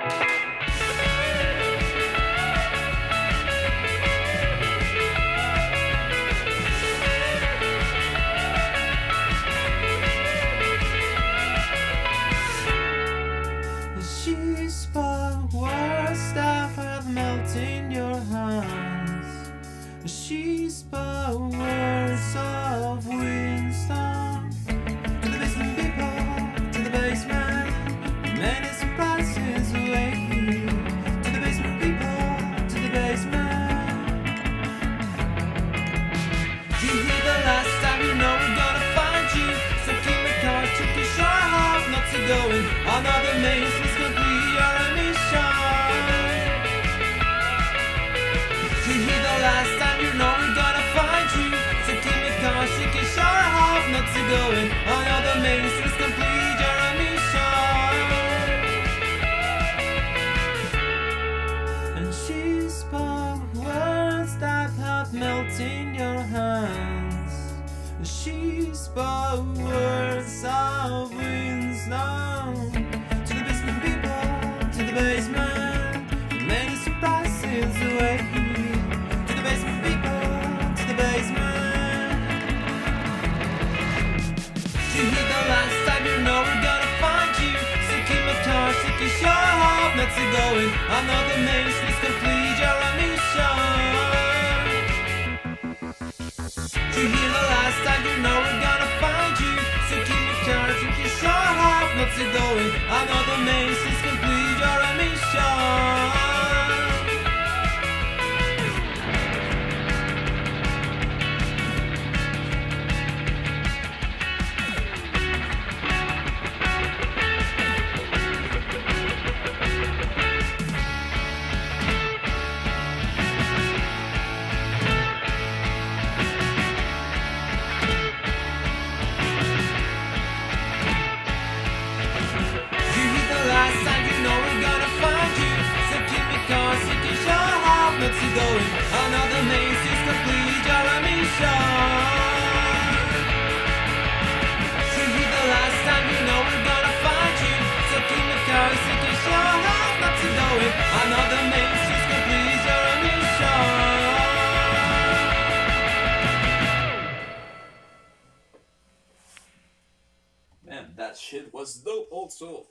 She's Another maze is complete your mission You hear the last time you know we're gonna find you. So keep it cautious. I have not to go in. Another main streets complete your mission And she spoke words that had melted in your hands She spoke words of basement Many surprises await To the basement people, to the basement you hear the last time, you know we're gonna find you. So keep going. Another main complete. You hear the last time, you know we're gonna find you. So keep going. Another last time you know we're gonna mission. going Another Macy's complete your mission Should be the last time you know we're gonna find you So keep the car, sick and sure not to go in Another Macy's complete your mission Man, that shit was dope also